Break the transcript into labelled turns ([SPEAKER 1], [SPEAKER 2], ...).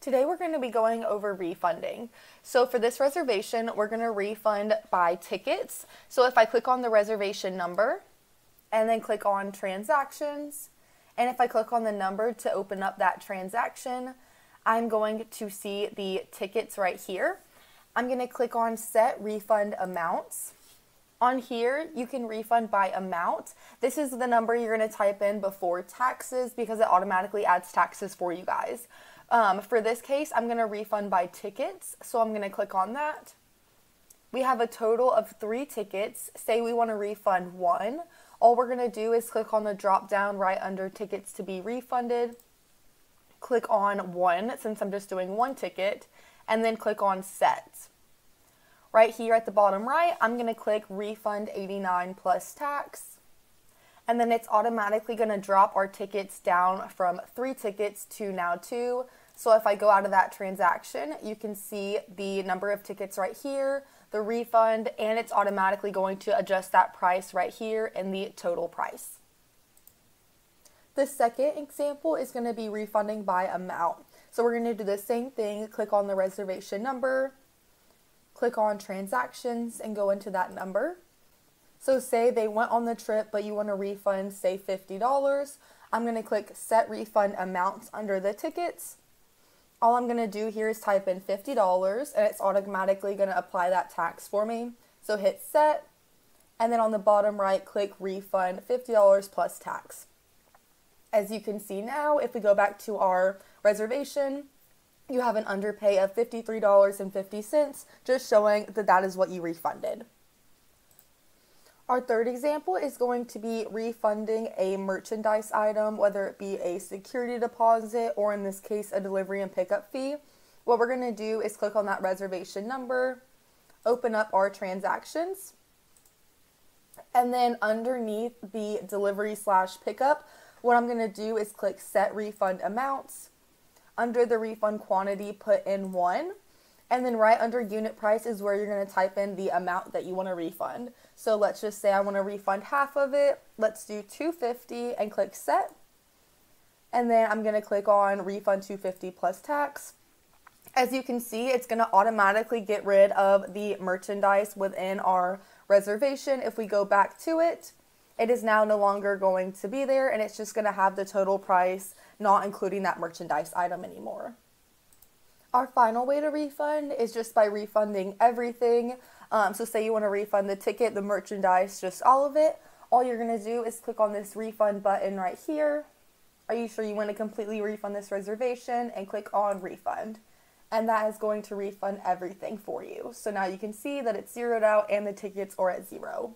[SPEAKER 1] Today we're going to be going over refunding. So for this reservation, we're going to refund by tickets. So if I click on the reservation number and then click on transactions, and if I click on the number to open up that transaction, I'm going to see the tickets right here. I'm going to click on set refund amounts. On here, you can refund by amount. This is the number you're going to type in before taxes because it automatically adds taxes for you guys. Um, for this case, I'm going to refund by tickets, so I'm going to click on that. We have a total of three tickets. Say we want to refund one. All we're going to do is click on the drop down right under tickets to be refunded. Click on one since I'm just doing one ticket, and then click on set. Right here at the bottom right, I'm going to click refund 89 plus tax and then it's automatically going to drop our tickets down from three tickets to now two. So if I go out of that transaction, you can see the number of tickets right here, the refund, and it's automatically going to adjust that price right here in the total price. The second example is going to be refunding by amount. So we're going to do the same thing, click on the reservation number, click on transactions, and go into that number. So say they went on the trip, but you want to refund, say $50. I'm going to click set refund amounts under the tickets all I'm going to do here is type in $50 and it's automatically going to apply that tax for me. So hit set and then on the bottom right click refund $50 plus tax. As you can see now, if we go back to our reservation, you have an underpay of $53.50, just showing that that is what you refunded. Our third example is going to be refunding a merchandise item, whether it be a security deposit or in this case a delivery and pickup fee. What we're going to do is click on that reservation number, open up our transactions, and then underneath the delivery slash pickup, what I'm going to do is click set refund amounts. Under the refund quantity, put in one. And then right under unit price is where you're going to type in the amount that you want to refund. So let's just say I want to refund half of it. Let's do 250 and click set. And then I'm going to click on refund 250 plus tax. As you can see, it's going to automatically get rid of the merchandise within our reservation. If we go back to it, it is now no longer going to be there and it's just going to have the total price, not including that merchandise item anymore. Our final way to refund is just by refunding everything. Um, so, say you want to refund the ticket, the merchandise, just all of it. All you're going to do is click on this refund button right here. Are you sure you want to completely refund this reservation? And click on refund. And that is going to refund everything for you. So now you can see that it's zeroed out and the tickets are at zero.